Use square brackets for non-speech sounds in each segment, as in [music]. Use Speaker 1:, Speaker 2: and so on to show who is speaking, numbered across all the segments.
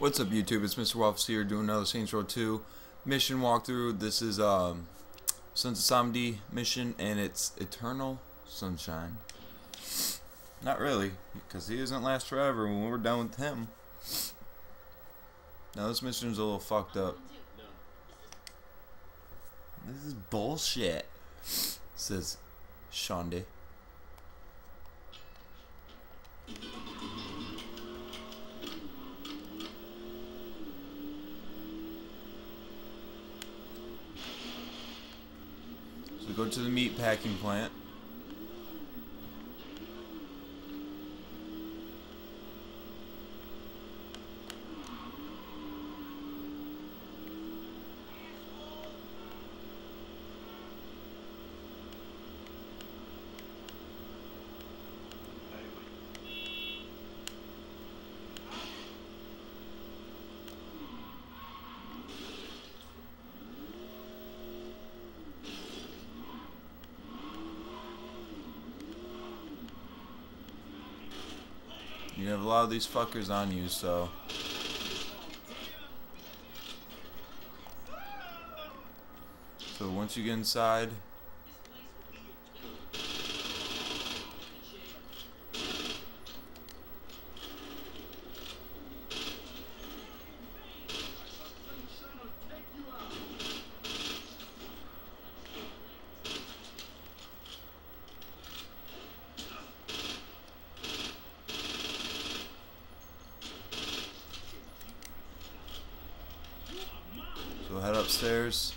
Speaker 1: What's up YouTube? It's Mr. Waffles here doing another Saints Row 2 mission walkthrough. This is um Sons of Samedi mission and it's Eternal Sunshine. Not really, because he doesn't last forever when we're done with him. Now this mission's a little fucked up. This is bullshit. Says Shaundi. We go to the meat packing plant. You have a lot of these fuckers on you, so. So once you get inside, so head upstairs.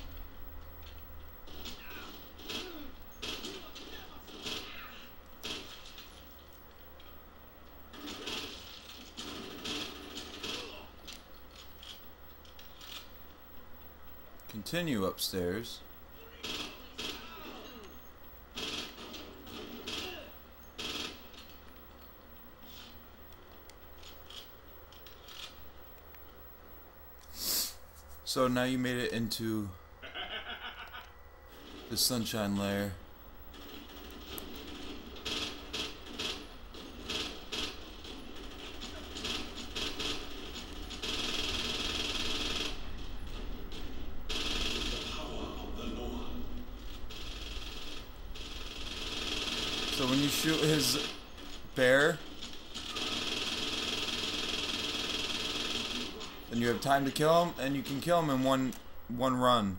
Speaker 1: Continue upstairs. So now you made it into the sunshine layer. So when you shoot his bear, and you have time to kill him, and you can kill him in one one run.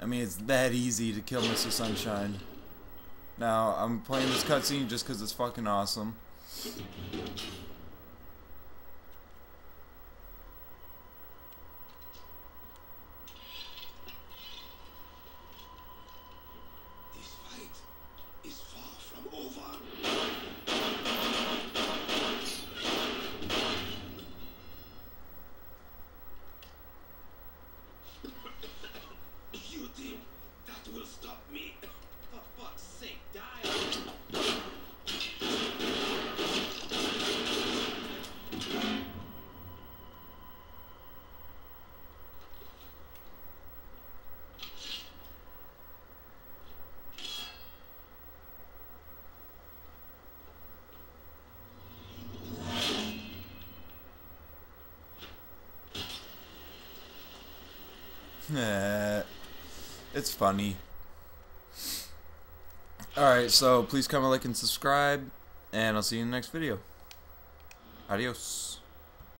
Speaker 1: I mean, it's that easy to kill Mr. Sunshine. Now, I'm playing this cutscene just because it's fucking awesome. [laughs] it's funny. Alright, so please comment, like, and subscribe, and I'll see you in the next video. Adios.